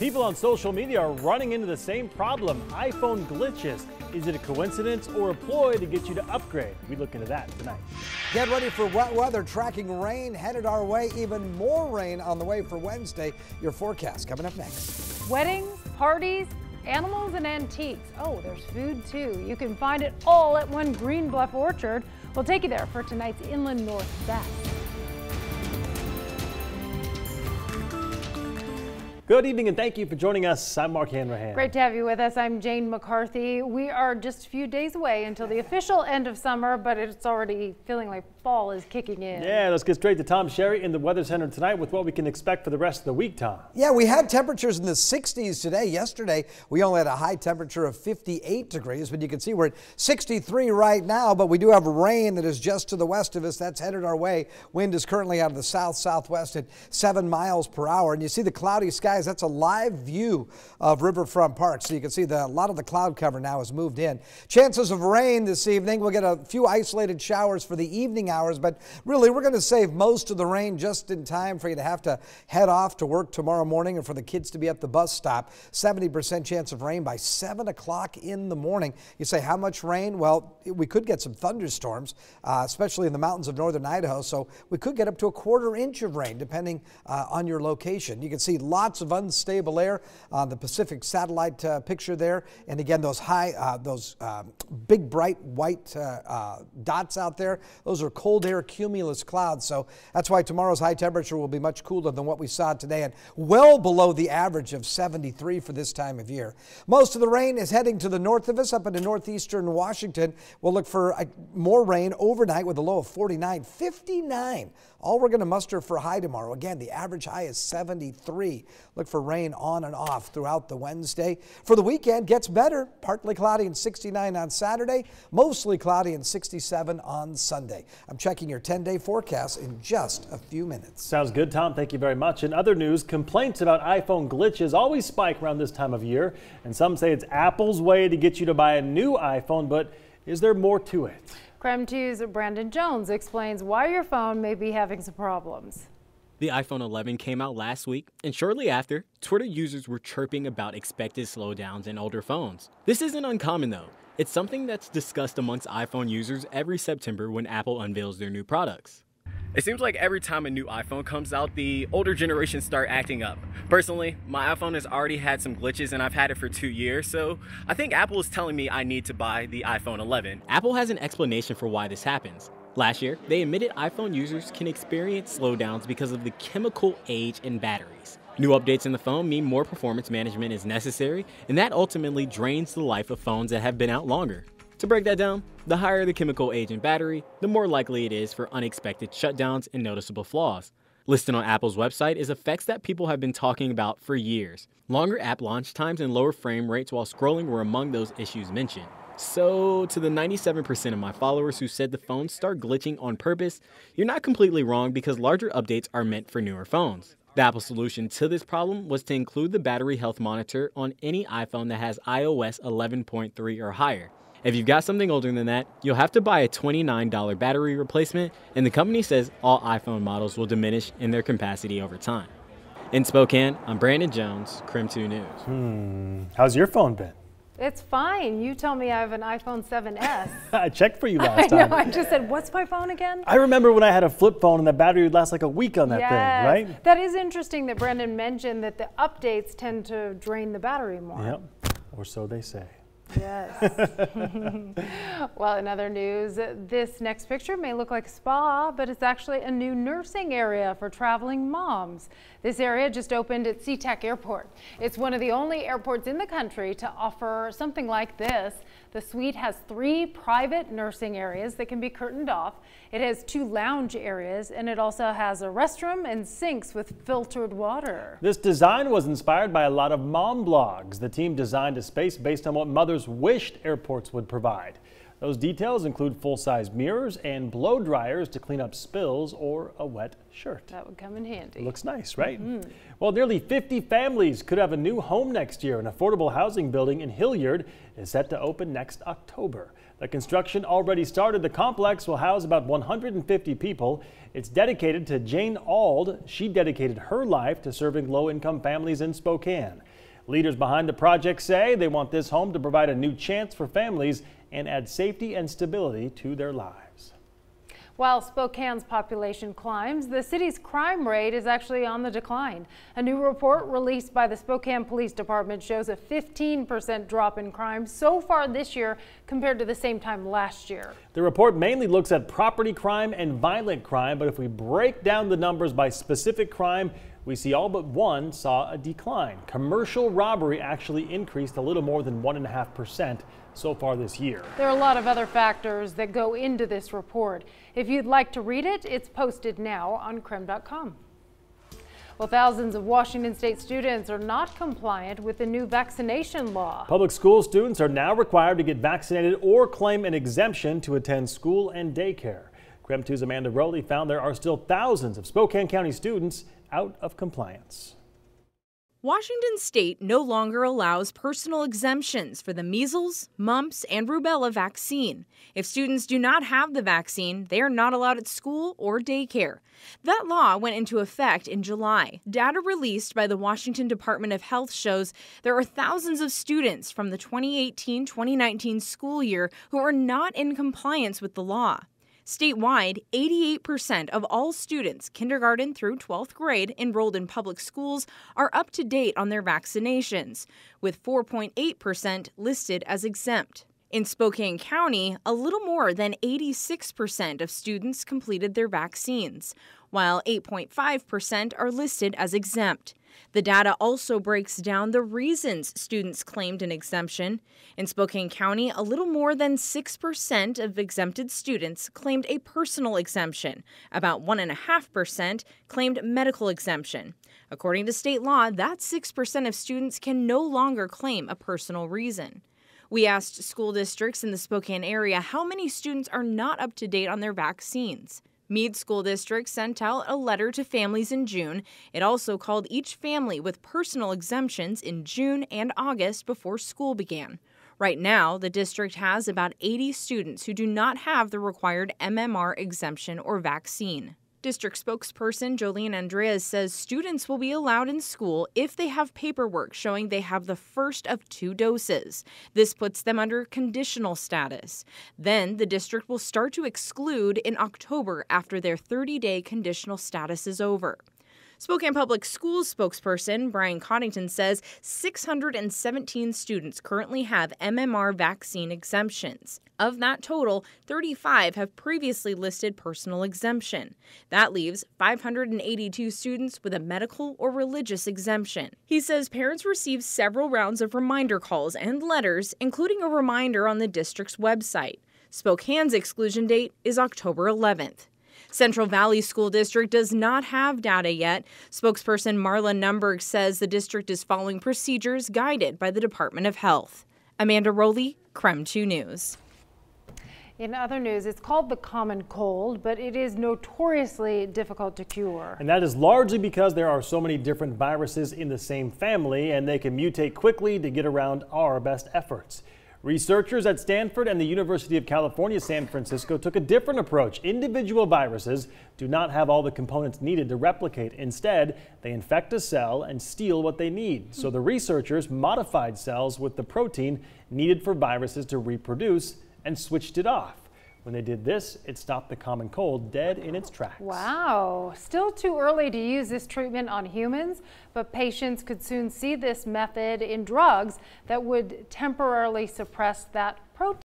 People on social media are running into the same problem iPhone glitches. Is it a coincidence or a ploy to get you to upgrade? We look into that tonight. Get ready for wet weather. Tracking rain headed our way. Even more rain on the way for Wednesday. Your forecast coming up next. Weddings, parties, animals, and antiques. Oh, there's food too. You can find it all at one Green Bluff Orchard. We'll take you there for tonight's Inland North Best. Good evening and thank you for joining us. I'm Mark Hanrahan. Great to have you with us. I'm Jane McCarthy. We are just a few days away until the official end of summer, but it's already feeling like fall is kicking in. Yeah, let's get straight to Tom Sherry in the Weather Center tonight with what we can expect for the rest of the week, Tom. Yeah, we had temperatures in the 60s today. Yesterday, we only had a high temperature of 58 degrees, but you can see we're at 63 right now, but we do have rain that is just to the west of us. That's headed our way. Wind is currently out of the south southwest at 7 miles per hour, and you see the cloudy skies. That's a live view of Riverfront Park, so you can see that a lot of the cloud cover now has moved in. Chances of rain this evening. We'll get a few isolated showers for the evening hours, but really we're going to save most of the rain just in time for you to have to head off to work tomorrow morning or for the kids to be at the bus stop. 70% chance of rain by 7 o'clock in the morning. You say, how much rain? Well, we could get some thunderstorms, uh, especially in the mountains of northern Idaho, so we could get up to a quarter inch of rain depending uh, on your location. You can see lots of unstable air on the Pacific satellite uh, picture there. And again, those high, uh, those um, big bright white uh, uh, dots out there, those are cold air cumulus clouds. So that's why tomorrow's high temperature will be much cooler than what we saw today and well below the average of 73 for this time of year. Most of the rain is heading to the north of us up into northeastern Washington. We'll look for uh, more rain overnight with a low of 49, 59. All we're going to muster for high tomorrow. Again, the average high is 73. Look for rain on and off throughout the Wednesday. For the weekend, gets better. Partly cloudy and 69 on Saturday, mostly cloudy and 67 on Sunday. I'm checking your 10 day forecast in just a few minutes. Sounds good, Tom. Thank you very much. In other news, complaints about iPhone glitches always spike around this time of year, and some say it's Apple's way to get you to buy a new iPhone, but is there more to it? KREM 2's Brandon Jones explains why your phone may be having some problems. The iPhone 11 came out last week, and shortly after, Twitter users were chirping about expected slowdowns in older phones. This isn't uncommon though. It's something that's discussed amongst iPhone users every September when Apple unveils their new products. It seems like every time a new iPhone comes out, the older generations start acting up. Personally, my iPhone has already had some glitches and I've had it for two years, so I think Apple is telling me I need to buy the iPhone 11. Apple has an explanation for why this happens. Last year, they admitted iPhone users can experience slowdowns because of the chemical age in batteries. New updates in the phone mean more performance management is necessary, and that ultimately drains the life of phones that have been out longer. To break that down, the higher the chemical age in battery, the more likely it is for unexpected shutdowns and noticeable flaws. Listed on Apple's website is effects that people have been talking about for years. Longer app launch times and lower frame rates while scrolling were among those issues mentioned. So, to the 97% of my followers who said the phones start glitching on purpose, you're not completely wrong because larger updates are meant for newer phones. The Apple solution to this problem was to include the battery health monitor on any iPhone that has iOS 11.3 or higher. If you've got something older than that, you'll have to buy a $29 battery replacement, and the company says all iPhone models will diminish in their capacity over time. In Spokane, I'm Brandon Jones, KREM 2 News. Hmm. How's your phone been? It's fine. You tell me I have an iPhone 7S. I checked for you last time. I know. I just said, what's my phone again? I remember when I had a flip phone and the battery would last like a week on that yes. thing, right? That is interesting that Brandon mentioned that the updates tend to drain the battery more. Yep. Or so they say. Yes. well, in other news, this next picture may look like a spa, but it's actually a new nursing area for traveling moms. This area just opened at SeaTac Airport. It's one of the only airports in the country to offer something like this. The suite has three private nursing areas that can be curtained off. It has two lounge areas and it also has a restroom and sinks with filtered water. This design was inspired by a lot of mom blogs. The team designed a space based on what mothers wished airports would provide. Those details include full-size mirrors and blow dryers to clean up spills or a wet shirt. That would come in handy. Looks nice, right? Mm -hmm. Well, nearly 50 families could have a new home next year. An affordable housing building in Hillyard is set to open next October. The construction already started. The complex will house about 150 people. It's dedicated to Jane Auld. She dedicated her life to serving low-income families in Spokane. Leaders behind the project say they want this home to provide a new chance for families and add safety and stability to their lives. While Spokane's population climbs, the city's crime rate is actually on the decline. A new report released by the Spokane Police Department shows a 15% drop in crime so far this year compared to the same time last year. The report mainly looks at property crime and violent crime, but if we break down the numbers by specific crime, we see all but one saw a decline. Commercial robbery actually increased a little more than 1.5% so far this year. There are a lot of other factors that go into this report. If you'd like to read it, it's posted now on KREM.com. Well, thousands of Washington state students are not compliant with the new vaccination law. Public school students are now required to get vaccinated or claim an exemption to attend school and daycare. KREM 2's Amanda Rowley found there are still thousands of Spokane County students out of compliance. Washington state no longer allows personal exemptions for the measles, mumps, and rubella vaccine. If students do not have the vaccine, they are not allowed at school or daycare. That law went into effect in July. Data released by the Washington Department of Health shows there are thousands of students from the 2018 2019 school year who are not in compliance with the law. Statewide, 88% of all students, kindergarten through 12th grade, enrolled in public schools are up to date on their vaccinations, with 4.8% listed as exempt. In Spokane County, a little more than 86% of students completed their vaccines, while 8.5% are listed as exempt. The data also breaks down the reasons students claimed an exemption. In Spokane County, a little more than 6% of exempted students claimed a personal exemption. About 1.5% claimed medical exemption. According to state law, that 6% of students can no longer claim a personal reason. We asked school districts in the Spokane area how many students are not up to date on their vaccines. Mead School District sent out a letter to families in June. It also called each family with personal exemptions in June and August before school began. Right now, the district has about 80 students who do not have the required MMR exemption or vaccine. District spokesperson Jolene Andreas says students will be allowed in school if they have paperwork showing they have the first of two doses. This puts them under conditional status. Then the district will start to exclude in October after their 30 day conditional status is over. Spokane Public Schools spokesperson Brian Coddington says 617 students currently have MMR vaccine exemptions. Of that total, 35 have previously listed personal exemption. That leaves 582 students with a medical or religious exemption. He says parents received several rounds of reminder calls and letters, including a reminder on the district's website. Spokane's exclusion date is October 11th. Central Valley School District does not have data yet. Spokesperson Marla Nunberg says the district is following procedures guided by the Department of Health. Amanda Rowley, KREM 2 News. In other news, it's called the common cold, but it is notoriously difficult to cure. And that is largely because there are so many different viruses in the same family and they can mutate quickly to get around our best efforts. Researchers at Stanford and the University of California, San Francisco took a different approach. Individual viruses do not have all the components needed to replicate. Instead, they infect a cell and steal what they need. So the researchers modified cells with the protein needed for viruses to reproduce and switched it off. When they did this, it stopped the common cold dead in its tracks. Wow. Still too early to use this treatment on humans, but patients could soon see this method in drugs that would temporarily suppress that protein.